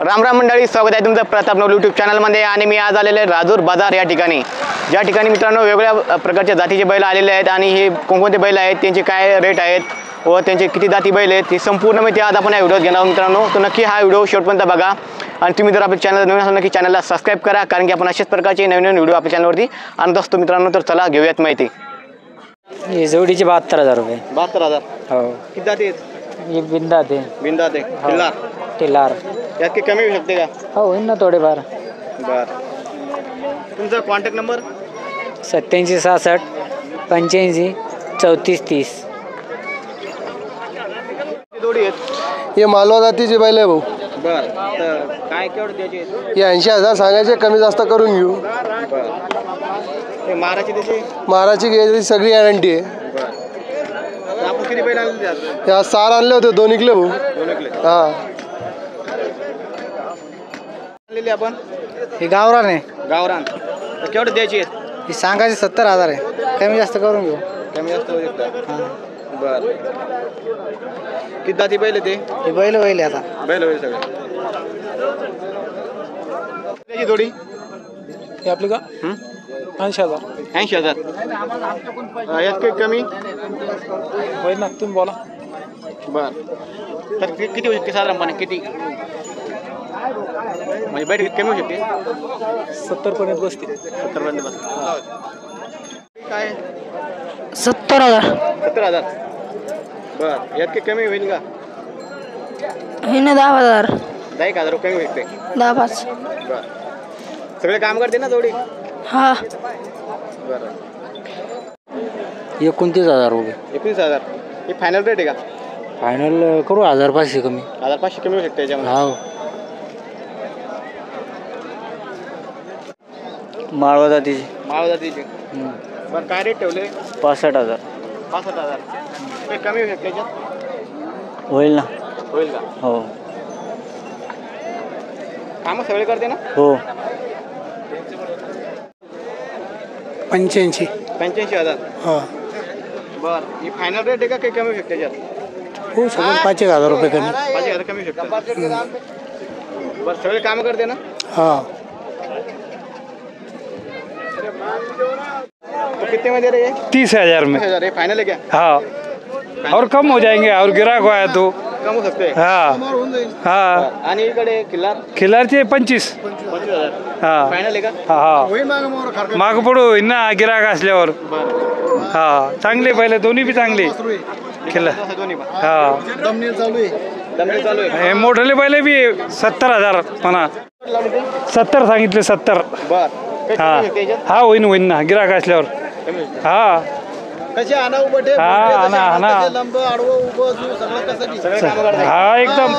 राम राम मंडळी स्वागत आहे तुमचं प्रताप नवल यूट्यूब चॅनलमध्ये आणि मी आज आलेले आहे राजूर बाजार या ठिकाणी. ज्या ठिकाणी मित्रांनो वेगवेगळ्या प्रकारच्या जातीचे बैल आलेले आहेत आणि हे कोणकोणते बैल आहेत त्यांचे काय रेट आहेत व त्यांचे किती जाती बैल आहेत हे संपूर्ण मी ते आज आपण या व्हिडिओत घेणार आहोत मित्रांनो. तर नक्की हा व्हिडिओ शेवटपर्यंत बघा. आणि तुम्ही जर आपल्या चॅनल नवीन असाल नक्की चॅनलला सबस्क्राईब करा कारण की आपण अशाच प्रकारचे नवीन नवीन व्हिडिओ आपल्या चॅनलवरती आणत असतो मित्रांनो. तर चला घेऊयात माहिती. हे जोडीचे बहात्तर हजार रुपये. बहात्तर हजार. हो. किती जाती आहेत? हे बिंदा ते बिंदा ते टिलार यात काही कमी होऊ शकते का? हो होईल ना थोडेफार. बरं. तुमचा कॉन्टॅक्ट नंबर सत्याऐंशी सहासष्ट पंच्याऐंशी चौतीस तीस. जोडी आहेत? हे मालवा जातीचे बैल आहे भाऊ. बर. तर काय केवढं हे ऐंशी हजार सांगायचे कमी जास्त करून घेऊ. बर. माराची त्याची? महाराजची घ्यायची सगळी गॅरंटी आहे. बर. तर आपण किती बैल आणले त्यात? हे आज सार आणले होते दोन इकले भाऊ. दोन एकले हा. आणलेली आपण? हे गावरान आहे. गावरान. तर केवढं द्यायची आहेत? हे सांगायचे सत्तर हजार आहे. कमी जास्त करून घेऊ. कमी जास्त होऊ शकतं बर. किती बैल ते? हे बैल बैल आता. बैल होईल सगळे. त्याची जोडी? हे आपली का? हं? ऐंशी हजार. ऐंशी हजार. अं, यात काही कमी? होईल ना तुम्ही बोला. बर. तर कि- किती शकते साधारणपणे किती? म्हणजे बैठ कमी होऊ शकते? सत्तर पर्यंत बसते सत्तर पर्यंत बस काय? सत्तर हजार. सत्तर हजार. बर. यात काही कमी होईल का? हे ना दहा हजार. दहा एक हजार रुपये कमी होईल ते. दहा पाच. बर. सगळे काम करते ना जोडी हा. बरं. एकोणतीस हजार रुपये. एकोणीस हजार. हे फायनल रेट आहे का? फायनल करू हजार पाचशे कमी. हजार पाचशे कमी होऊ शकते याच्यामध्ये. हो माळवा जातीची माळ जातीचे बरं काय रेट ठेवले? पासष्ट हजार. पासष्ट हजार. काही कमी होऊ शकते याच्यात होईल ना. होईल का? हो. कामं सगळे करते ना? हो. पंच्याऐंशी. पंच्याऐंशी हजार. हा. बरं. ही फायनल रेट आहे का काही कमी होऊ शकते याच्यात हो सगळं पाच एक हजार रुपये कमी. पाच हजार कमी होऊ शकतं बरं सगळे कामं करते ना? हा. तो कितने में दे रही है? तीस हजार में। हजार ये फाइनल है क्या? हाँ। और कम हो जाएंगे और गिराक आया तो। कम हो सकते हैं? हाँ। हाँ। आणि इकडे किल्लार खिलारचे पंचवीस पंचवीस हजार। हा। फायनल आहे का हा हा। माग पडू ना गिराक असल्यावर हा। चांगले पहिले दोन्ही बी चांगले। खिला दोन्ही पण हा। दमने चालू आहे हे मोठले पहिले बी सत्तर हजार म्हणा सत्तर सांगितले सत्तर। बर। हा? हा होईन होईन ना. गिराक असल्यावर. हा. कसे आणा उभं ठेव. हा आणा आणा लंब आडवं उभं सगळं कसं सगळे कामं करते हा एकदम.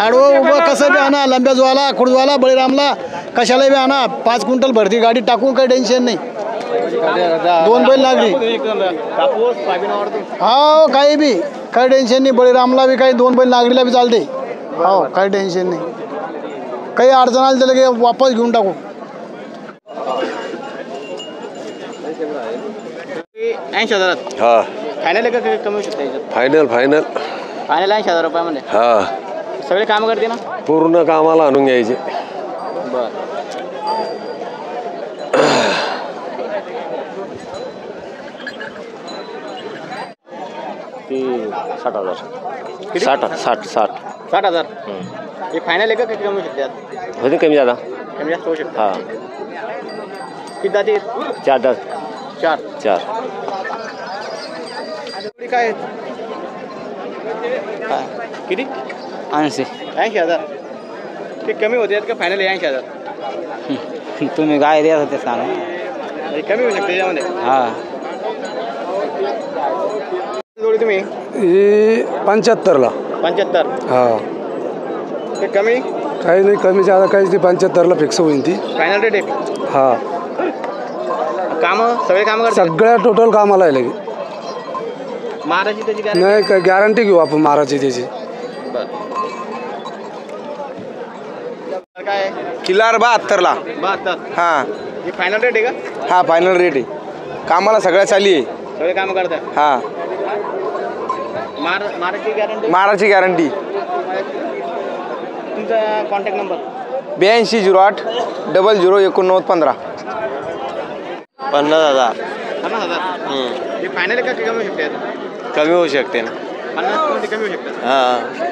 आडवं उभं कसं बी आणा. लंब्या ज्वाला खुडज्वाला बळीरामला. कशाला बी आणा. पाच क्विंटल भरती गाडी टाकून काही टेन्शन नाही. दोन बैल लागली. हो काही बी. काही टेन्शन नाही. बळीरामला बी काही दोन बैल नागरीला बी चालते. हो काही टेन्शन नाही. काही अडचण आली तर लगे वापस घेऊन टाकू. ऐंशी हजारात? हा. फायनल आहे का काही कमी होऊ शकते याच्यात? फायनल फायनल फायनल ऐंशी हजार रुपयामध्ये हा. सगळे कामं करते ना? पूर्ण कामाला आणून घ्यायचे. बर. ती साठ हजार. किती? साठ साठ साठ. साठ हजार? हे फायनल आहे का काही कमी होऊ शकते यात? होते कमी जादा. कमी जास्त होऊ शकते. हा. किती जाते चार दस चार. चार. जोडी काय आहेत? काय? किती? ऐंशी. ऐंशी हजार. ते कमी होते आहेत का फायनल ऐंशी हजार? तुम्ही काय द्या ते सांगा. हे कमी होऊ शकते याच्यामध्ये हा. जोडी तुम्ही? हे पंच्याहत्तरला. पंच्याहत्तर. हा. ते कमी? काही नाही कमी जादा काहीच नाही पंच्याहत्तरला फिक्स होईल ती. फायनल रेट आहे. हा. कामं सगळे कामं करतात? सगळ्या टोटल कामाला आहे लगे महाराजी त्याची guarantee? नाही काय गॅरंटी घेऊ आपण माराची त्याची. काय? किल्लार बहात्तरला. बहात्तर. हां. हे फायनल रेट आहे का? हा फायनल रेट आहे. कामाला सगळ्या चाली आहे. सगळे कामं करतात? हा. मार माराची गॅरंटी माराची गॅरंटी तुमचं तुमचा कॉन्टॅक्ट नंबर ब्याऐंशी झिरो आठ डबल झिरो एकोणनव्वद पंधरा. पन्नास हजार. पन्नास हजार? हे फायनल का कमी होऊ शकते? कमी होऊ शकते ना. पन्नासमध्ये कमी होऊ शकतात हां.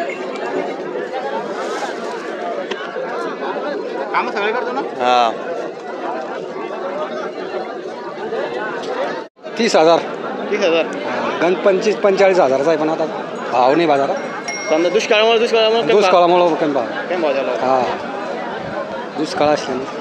कामं सगळे करतो ना? हां. तीस हजार. तीस हजार. गण पंचवीस पंचेचाळीस हजाराचा आहे पण आता. भाव नाही बाजारात. समजा दुष्काळामुळे दुष्काळामुळे कमी भाव- दुष्काळामुळं कमी भाव. कमी भाव झाला. हा. दुष्काळ असल्याने